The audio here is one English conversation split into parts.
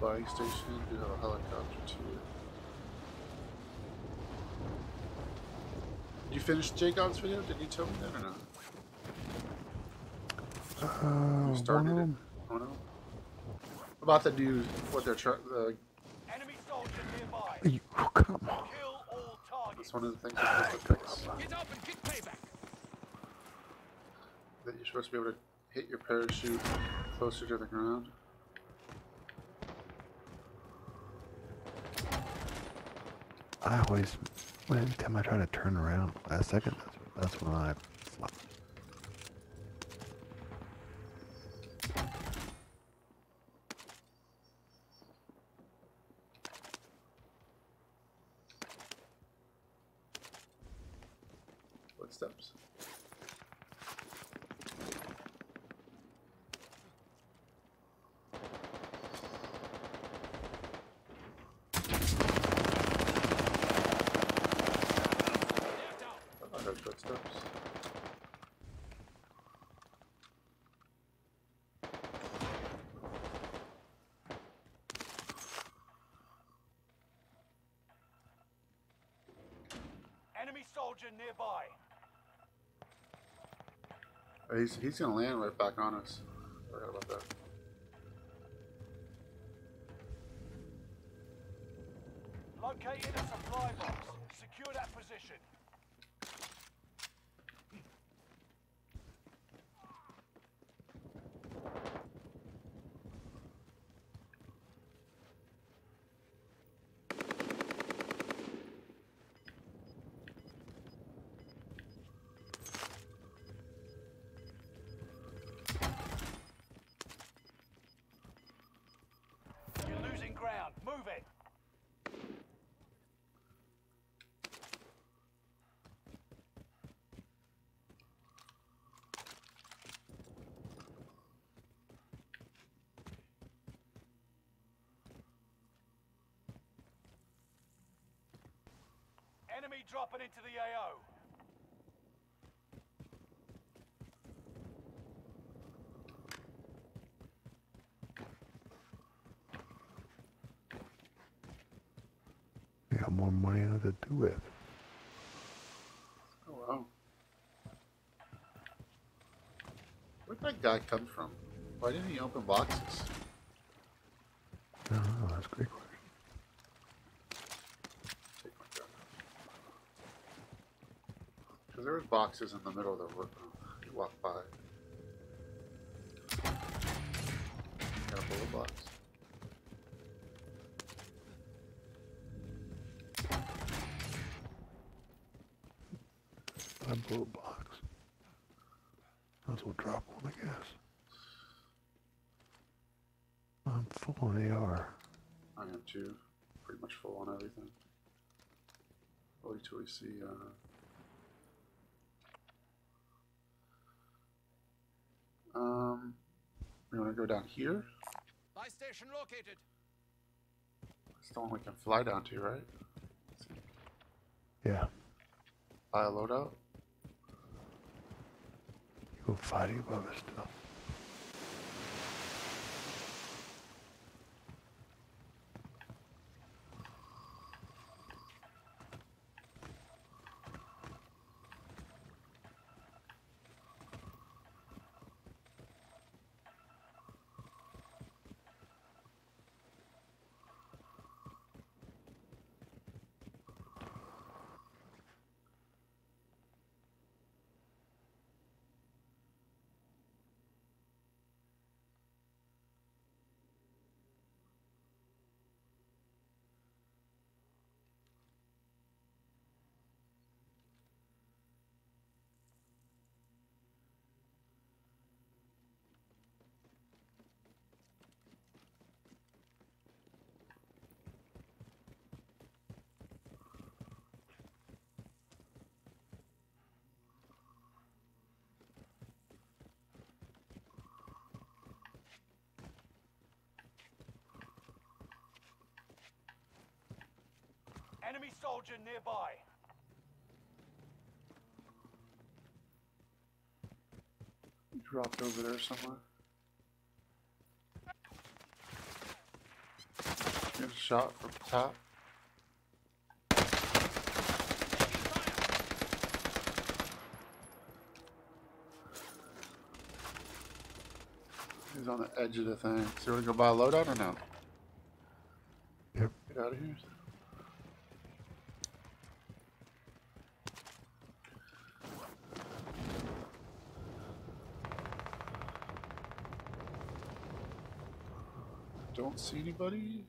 buying station. Do have a helicopter too. Did you finish Jacob's video? Did you tell me that or not? Uh, You started one it. of 'em- Oh no. About the new what they're trying. The, Enemy soldier nearby. You, oh, come on. Kill all targets. that's one of the things they're supposed to fix. Get up and get payback. That you're supposed to be able to hit your parachute closer to the ground. I always, every time I try to turn around last second, that's, that's when I flop. Footsteps. I. Enemy soldier nearby. Oh, He's, he's gonna land right back on us. Forgot about that. Located a supply box. Secure that position. You're losing ground. Move it. Enemy dropping into the AO. You got more money than to do with. Oh wow. Where'd that guy come from? Why didn't he open boxes? I don't know. That's a great question. Take my gun. Because there was boxes in the middle of the room. You walk by. Got a bullet box. Blew a box. Might as well drop one, I guess. I'm full on AR. I am too. Pretty much full on everything. Wait till we see, uh... We wanna go down here? Buy station located. It's the one we can fly down to, right? Yeah. Buy a loadout? You go fighting above this stuff. Enemy soldier nearby. He dropped over there somewhere. Here's a shot from the top. He's on the edge of the thing. So you want to go buy a loadout or no? Yep. Get out of here. Don't see anybody.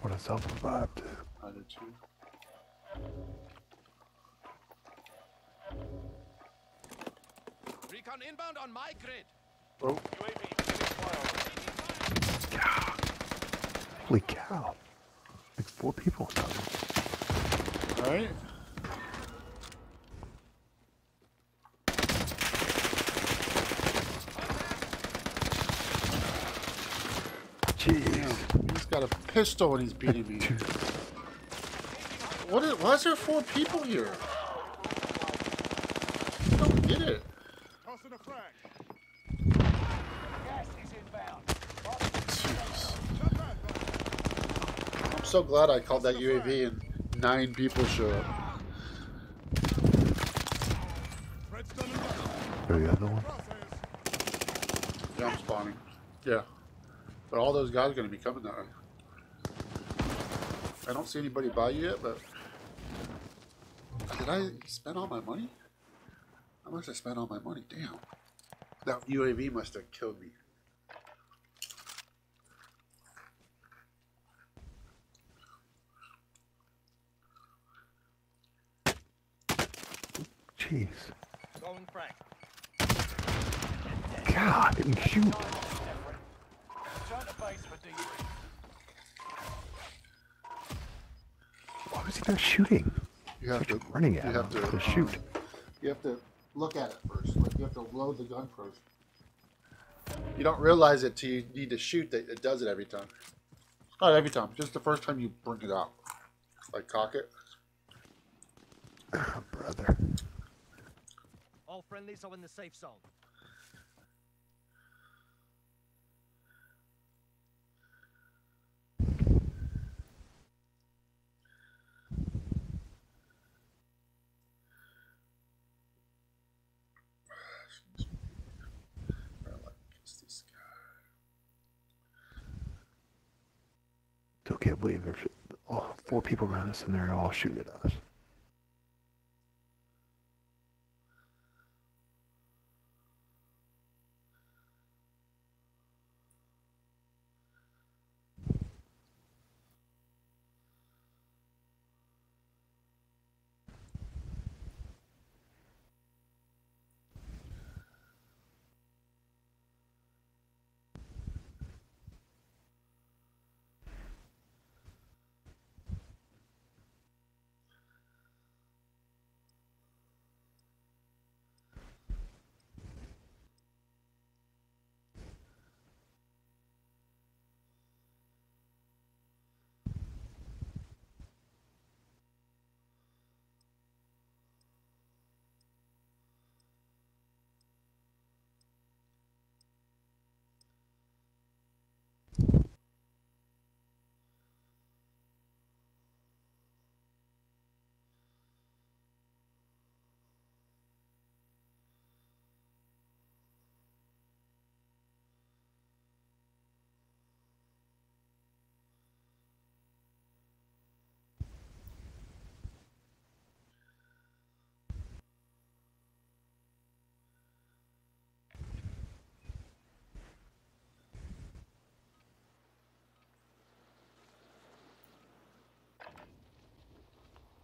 What a self revive too. I did too. Recon inbound on my grid. Oh, UAV. Holy cow. Like four people alright. Jeez. He's got a pistol and he's beating me. Dude, What is, why is there four people here? I don't get it. Tossing a frag. Gas is inbound. Jeez. I'm so glad I called that UAV and nine people show up. Red's done and. There the other one. Yeah, I'm spawning. Yeah. But all those guys are going to be coming that way. I don't see anybody by you yet, but... Did I spend all my money? How much I spent all my money? Damn. That UAV must have killed me. Jeez. Going frag. God, didn't shoot. Return to base for debrief. Why was he not shooting? You have Such to running at you have him to, to shoot. um, you have to look at it first. Like you have to load the gun first. You don't realize it till you need to shoot that it does it every time. Not every time, just the first time you bring it out. Like cock it. Ah, brother. All friendlies are in the safe zone. Still can't believe there's all four people around us and they're all shooting at us.